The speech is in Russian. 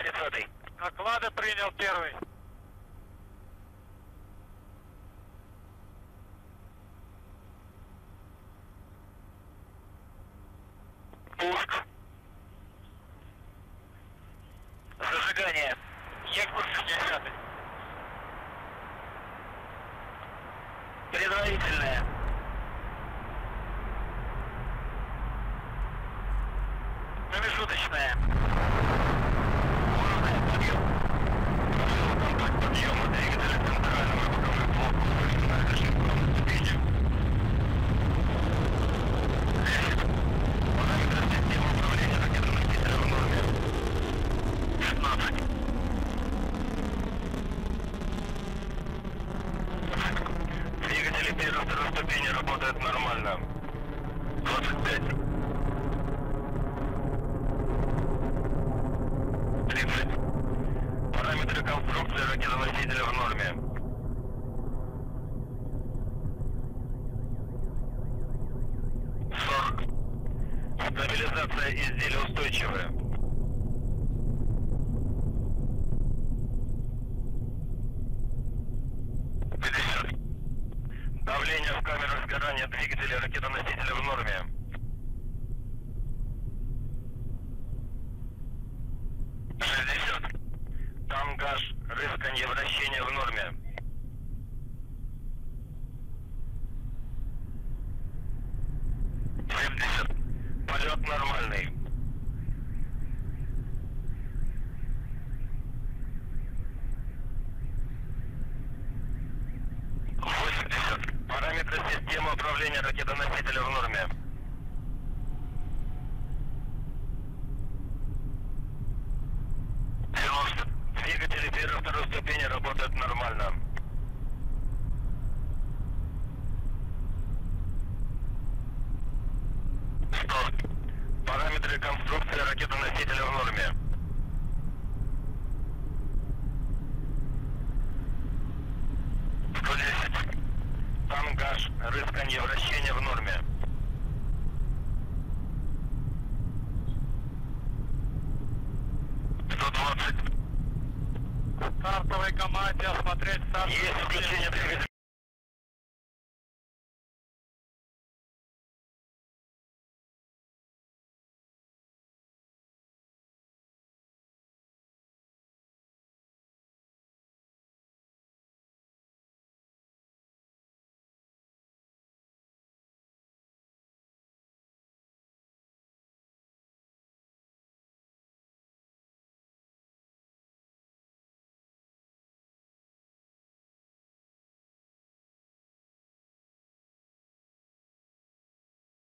Альфа 30. Оклады принял первый. Пуск. Зажигание. Егор 60. Предварительное. Промежуточное. Полный подъем. Прошел контакт подъема двигателя центрального боковых блоков выше на режим ступени. Параметры системы управления ракетоносителя в норме. 16. Двигатели второй ступени работают нормально. 25. 30. Параметры конструкции ракетоносителя в норме. Сорок. Стабилизация изделия устойчивая. Камерах сгорания двигателя ракетоносителя в норме. Шестьдесят. Тангаж, рысканье, вращение в норме. Семьдесят. Полет нормальный. Параметры системы управления ракетоносителя в норме. Двигатели первой и второй ступени работают нормально. Сто. Параметры конструкции ракетоносителя в норме. Рысканье, вращение в норме. Стартовой команде осмотреть старт. Есть включение двигателя.